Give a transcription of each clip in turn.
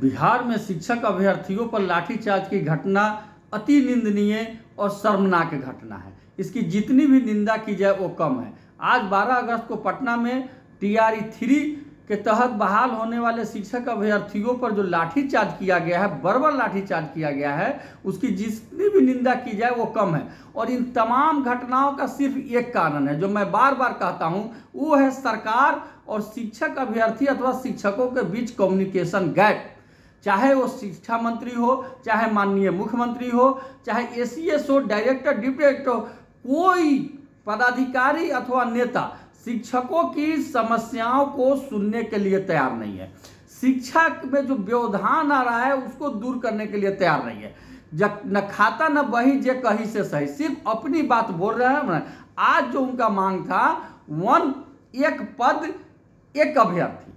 बिहार में शिक्षक अभ्यर्थियों पर लाठीचार्ज की घटना अति निंदनीय और शर्मनाक घटना है। इसकी जितनी भी निंदा की जाए, वो कम है। आज 12 अगस्त को पटना में टी टीआरई थ्री के तहत बहाल होने वाले शिक्षक अभ्यर्थियों पर जो लाठीचार्ज किया गया है, बर्बर लाठीचार्ज किया गया है, उसकी जितनी भी निंदा की जाए, वो कम है। और इन तमाम घटनाओं का सिर्फ़ एक कारण है, जो मैं बार बार कहता हूँ, वो है सरकार और शिक्षक अभ्यर्थी अथवा शिक्षकों के बीच कम्युनिकेशन गैप चाहे वो शिक्षा मंत्री हो, चाहे माननीय मुख्यमंत्री हो, चाहे एसीएस हो डायरेक्टर डिप्टी डायरेक्टर हो, कोई पदाधिकारी अथवा नेता शिक्षकों की समस्याओं को सुनने के लिए तैयार नहीं है। शिक्षा में जो व्यवधान आ रहा है, उसको दूर करने के लिए तैयार नहीं है। जब न खाता न बही जे कहीं से सही, सिर्फ़ अपनी बात बोल रहे हैं आज जो उनका मांग था, वन, एक पद, एक अभ्यर्थी।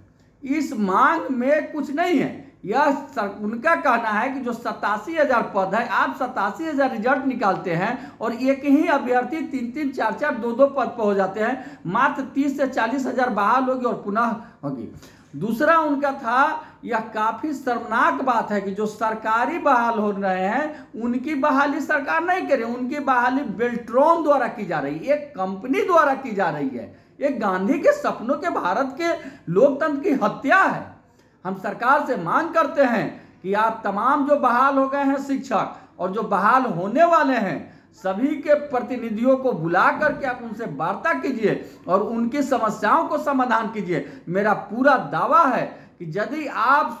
इस मांग में कुछ नहीं है। यह सर, उनका कहना है कि जो सतासी हज़ार पद है आप सतासी हज़ार रिज़ल्ट निकालते हैं और एक ही अभ्यर्थी तीन तीन चार चार दो दो पद पर हो जाते हैं। मात्र तीस से चालीस हज़ार बहाल होगी और पुनः होगी। दूसरा उनका था यह काफ़ी शर्मनाक बात है कि जो सरकारी बहाल हो रहे हैं उनकी बहाली सरकार नहीं करे उनकी बहाली बेल्ट्रॉन द्वारा की जा रही है एक कंपनी द्वारा की जा रही है। एक गांधी के सपनों के भारत के लोकतंत्र की हत्या है। हम सरकार से मांग करते हैं कि आप तमाम जो बहाल हो गए हैं शिक्षक और जो बहाल होने वाले हैं, सभी के प्रतिनिधियों को बुला करके आप उनसे वार्ता कीजिए और उनकी समस्याओं को समाधान कीजिए। मेरा पूरा दावा है कि यदि आप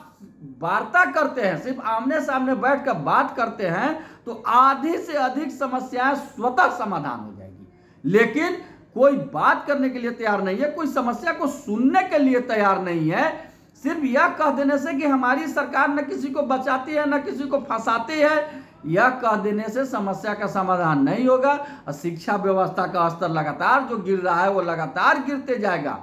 वार्ता करते हैं, सिर्फ़ आमने सामने बैठ कर बात करते हैं तो आधी से अधिक समस्याएँ स्वतः समाधान हो जाएगी। लेकिन कोई बात करने के लिए तैयार नहीं है, कोई समस्या को सुनने के लिए तैयार नहीं है सिर्फ़ यह कह देने से कि हमारी सरकार न किसी को बचाती है, न किसी को फंसाती है, यह कह देने से समस्या का समाधान नहीं होगा। और शिक्षा व्यवस्था का स्तर लगातार जो गिर रहा है, वो लगातार गिरते जाएगा।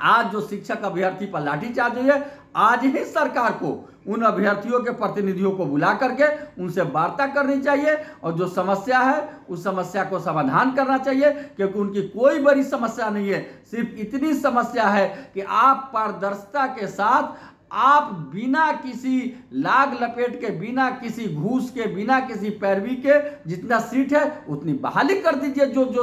आज जो शिक्षक अभ्यर्थी पर लाठीचार्ज हुई है, आज ही सरकार को उन अभ्यर्थियों के प्रतिनिधियों को बुला करके उनसे वार्ता करनी चाहिए और जो समस्या है, उस समस्या को समाधान करना चाहिए, क्योंकि उनकी कोई बड़ी समस्या नहीं है। सिर्फ़ इतनी समस्या है कि आप पारदर्शिता के साथ, आप बिना किसी लाग लपेट के, बिना किसी घूस के, बिना किसी पैरवी के जितना सीट है, उतनी बहाली कर दीजिए। जो जो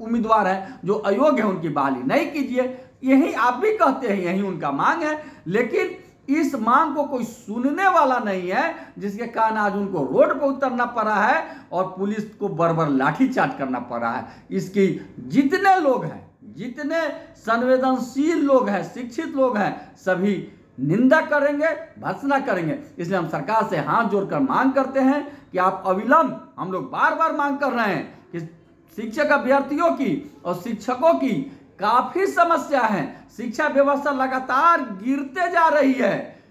उम्मीदवार हैं, जो अयोग्य है, उनकी बहाली नहीं कीजिए। यही आप भी कहते हैं, यही उनका मांग है। लेकिन इस मांग को कोई सुनने वाला नहीं है, जिसके कारण आज उनको रोड पर उतरना पड़ा है और पुलिस को बरबर लाठीचार्ज करना पड़ा है। इसकी जितने लोग हैं, जितने संवेदनशील लोग हैं, शिक्षित लोग हैं, सभी निंदा करेंगे, भर्सना करेंगे। इसलिए हम सरकार से हाथ जोड़कर मांग करते हैं कि आप अविलंब हम लोग बार बार मांग कर रहे हैं कि शिक्षक अभ्यर्थियों की और शिक्षकों की काफ़ी समस्या है। शिक्षा व्यवस्था लगातार गिरते जा रही है।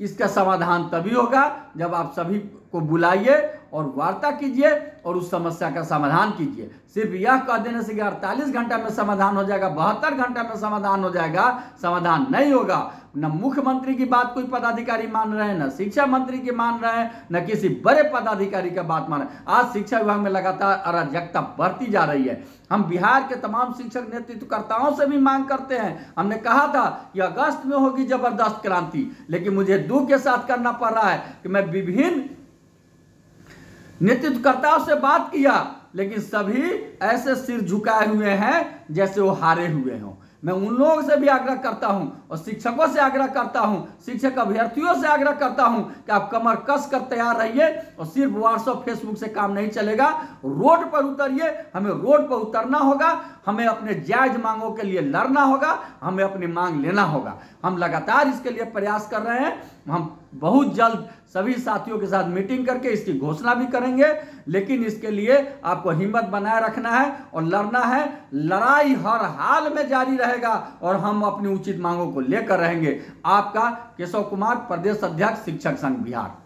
इसका समाधान तभी होगा जब आप सभी को बुलाइए और वार्ता कीजिए और उस समस्या का समाधान कीजिए। सिर्फ़ यह कह देने से कि अड़तालीस घंटा में समाधान हो जाएगा, बहत्तर घंटा में समाधान हो जाएगा, समाधान नहीं होगा। न मुख्यमंत्री की बात कोई पदाधिकारी मान रहे हैं, न शिक्षा मंत्री की मान रहे हैं, न किसी बड़े पदाधिकारी का बात मान रहे हैं। आज शिक्षा विभाग में लगातार अराजकता बढ़ती जा रही है। हम बिहार के तमाम शिक्षक नेतृत्वकर्ताओं से भी मांग करते हैं। हमने कहा था कि अगस्त में होगी ज़बरदस्त क्रांति, लेकिन मुझे दुख के साथ करना पड़ रहा है कि मैं विभिन्न नेतृत्वकर्ताओं से बात किया, लेकिन सभी ऐसे सिर झुकाए हुए हैं जैसे वो हारे हुए हों। मैं उन लोगों से भी आग्रह करता हूँ और शिक्षकों से आग्रह करता हूँ, शिक्षक अभ्यर्थियों से आग्रह करता हूँ कि आप कमर कस कर तैयार रहिए और सिर्फ़ व्हाट्सअप फेसबुक से काम नहीं चलेगा। रोड पर उतरिए, हमें रोड पर उतरना होगा, हमें अपने जायज़ मांगों के लिए लड़ना होगा, हमें अपनी मांग लेना होगा। हम लगातार इसके लिए प्रयास कर रहे हैं हम बहुत जल्द सभी साथियों के साथ मीटिंग करके इसकी घोषणा भी करेंगे, लेकिन इसके लिए आपको हिम्मत बनाए रखना है और लड़ना है। लड़ाई हर हाल में जारी रहेगा और हम अपनी उचित मांगों को लेकर रहेंगे। आपका केशव कुमार, प्रदेश अध्यक्ष, शिक्षक संघ बिहार।